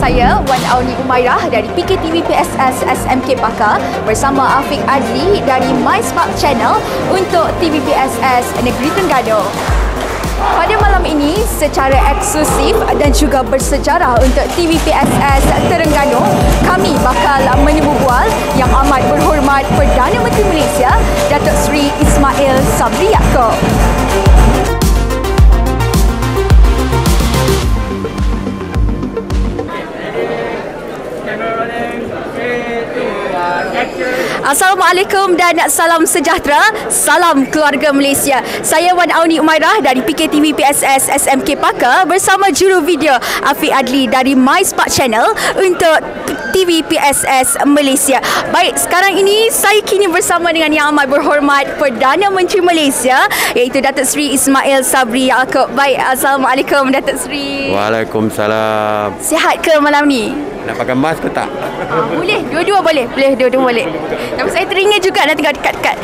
Saya Wan Auni Umairah dari PKTV PSS SMK Pakar bersama Afiq Adli dari My Spark Channel untuk TV PSS Negeri Terengganu. Pada malam ini, secara eksklusif dan juga bersejarah untuk TV PSS Terengganu, kami bakal menyebut bual yang amat berhormat Perdana Menteri Malaysia, Datuk Seri Ismail Sabri Yaakob. Assalamualaikum dan salam sejahtera. Salam keluarga Malaysia. Saya Wan Auni Umairah dari PKTV PSS SMK Pakar bersama juru video Afiq Adli dari My Spark Channel untuk TV PSS Malaysia. Baik, sekarang ini saya kini bersama dengan yang amat berhormat Perdana Menteri Malaysia iaitu Datuk Seri Ismail Sabri Yaakob. Baik, Assalamualaikum Datuk Seri. Waalaikumsalam. Sihat ke malam ni? Nak pakai mask ke tak? Ah, boleh, dua-dua boleh. Boleh, dua-dua boleh. Tapi saya teringin juga nak tengok dekat-dekat.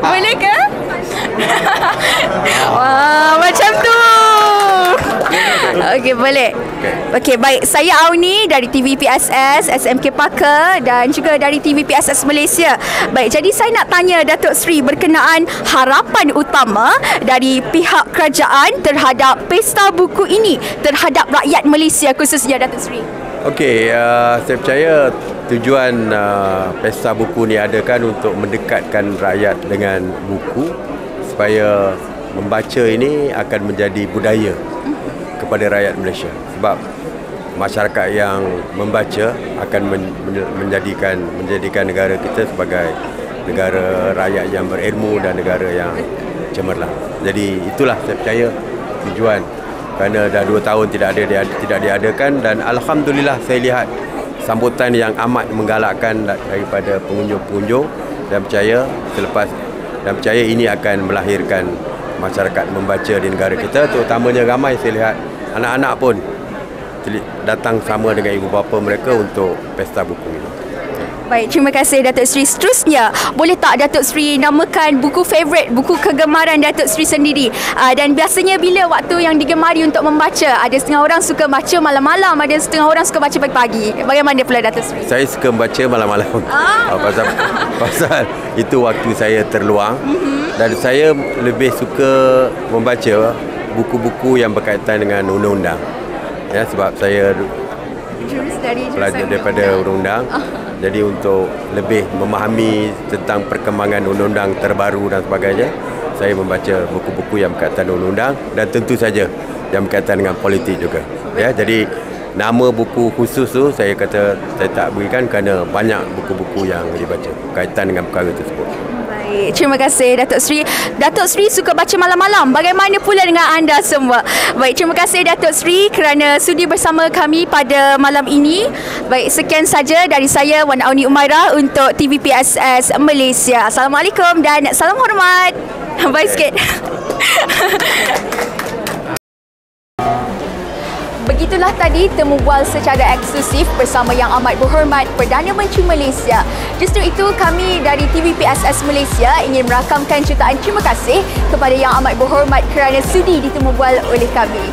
boleh ke? Wah, macam tu. Okey, boleh. Okey, baik. Saya Auni dari TV PSS, SMK Pakar dan juga dari TV PSS Malaysia. Baik, jadi saya nak tanya Datuk Seri berkenaan harapan utama dari pihak kerajaan terhadap pesta buku ini terhadap rakyat Malaysia khususnya Datuk Seri. Okey, uh, saya percaya tujuan uh, pesta buku ni adakan untuk mendekatkan rakyat dengan buku supaya membaca ini akan menjadi budaya kepada rakyat Malaysia. Sebab masyarakat yang membaca akan men- menjadikan menjadikan negara kita sebagai negara rakyat yang berilmu dan negara yang cemerlang. Jadi itulah saya percaya tujuan kerana dah dua tahun tidak ada tidak diadakan dan alhamdulillah saya lihat sambutan yang amat menggalakkan daripada pengunjung-pengunjung dan percaya selepas dan percaya ini akan melahirkan masyarakat membaca di negara kita terutamanya ramai saya lihat anak-anak pun datang sama dengan ibu bapa mereka untuk pesta buku ini. Baik, terima kasih Datuk Seri. Seterusnya, boleh tak Datuk Seri namakan buku favourite, buku kegemaran Datuk Seri sendiri? Uh, dan biasanya bila waktu yang digemari untuk membaca? Ada setengah orang suka baca malam-malam, ada setengah orang suka baca pagi-pagi. Bagaimana pula Datuk Seri? Saya suka membaca malam-malam. Ah. pasal, pasal itu waktu saya terluang. Mm-hmm. Dan saya lebih suka membaca buku-buku yang berkaitan dengan undang-undang. Ya, sebab saya Jurus dari belajar daripada undang-undang. Jadi untuk lebih memahami tentang perkembangan undang-undang terbaru dan sebagainya, saya membaca buku-buku yang berkaitan undang-undang dan tentu saja yang berkaitan dengan politik juga. Ya, jadi nama buku khusus tu saya kata saya tak berikan kerana banyak buku-buku yang dibaca berkaitan dengan perkara tersebut. Baik, terima kasih Datuk Seri. Datuk Seri suka baca malam-malam. Bagaimana pula dengan anda semua? Baik, terima kasih Datuk Seri kerana sudi bersama kami pada malam ini. Baik, sekian saja dari saya Wan Auni Umairah untuk TV PSS Malaysia. Assalamualaikum dan salam hormat. Baik sikit. Begitulah tadi temu bual secara eksklusif bersama yang amat berhormat Perdana Menteri Malaysia. Justru itu kami dari TV PSS Malaysia ingin merakamkan jutaan terima kasih kepada yang amat berhormat kerana sudi ditemu bual oleh kami.